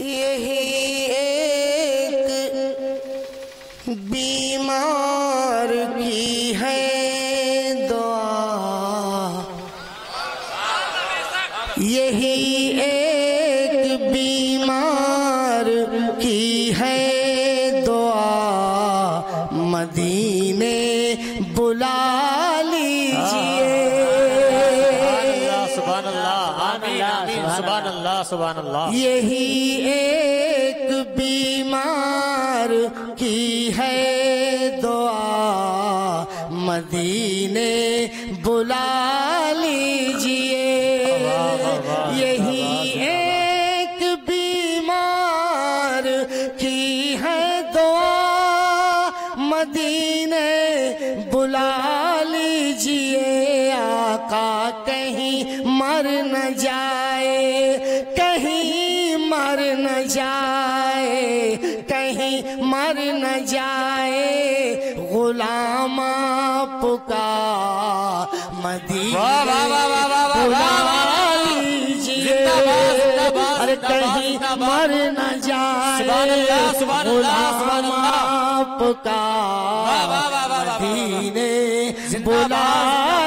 यही एक बीमार की है दुआ। यही एक बीमार की है दुआ। मदीने बुला सुबहान अल्लाह सुबह अल्लाह यही एक बीमार की है दुआ। मदीने बुला लीजिए। यही मदीने बुला लीजिए आका कहीं मर न जाए कहीं मर न जाए कहीं मर न जाए। गुलामा पुका वाह, बुला लीजिए। अरे कहीं मर न जाए सुभान आपका। मदीने बुला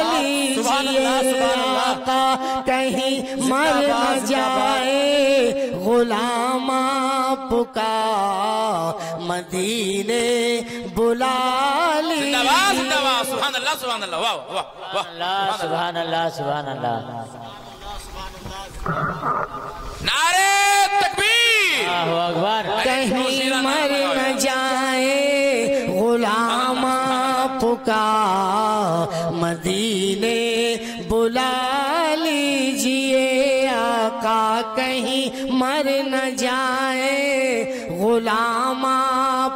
जिंदाबाद। सुभान अल्लाह, लीजिए आका कहीं मर न जाए। गुलाम आपका मदीने बुला जिंदाबाद लीजिए जिंदाबाद। सुभान अल्लाह सुभान अल्लाह। वाह वाह वाह। अल्लाह सुबहान अल्लाह। नारे! पुका मदीने बुला लीजिए आका कहीं मर न जाए। गुलाम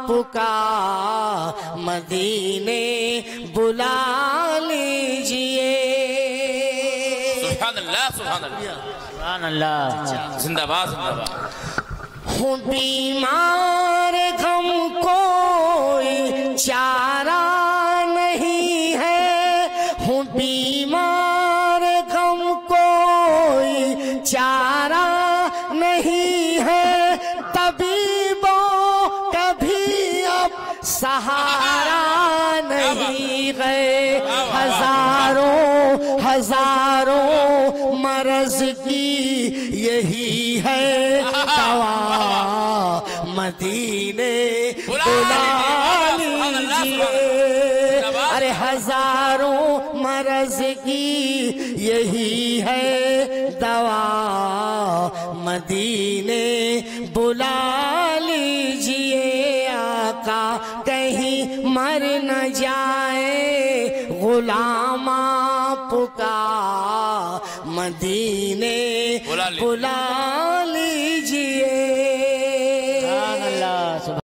पुका मदीने बुला लीजिए। सुभान अल्लाह सुभान अल्लाह जिंदाबाद जिंदाबाद। हूँ बीमार नहीं है, तबीबों कभी अब सहारा नहीं गए हज़ारों हज़ारों मरज की यही है दवा मदीने अरे हज़ारों मरज की यही है दवा मदीने बुला लीजिए आका कहीं मर न जाए गुलामा पुका मदीने बुला लीजिए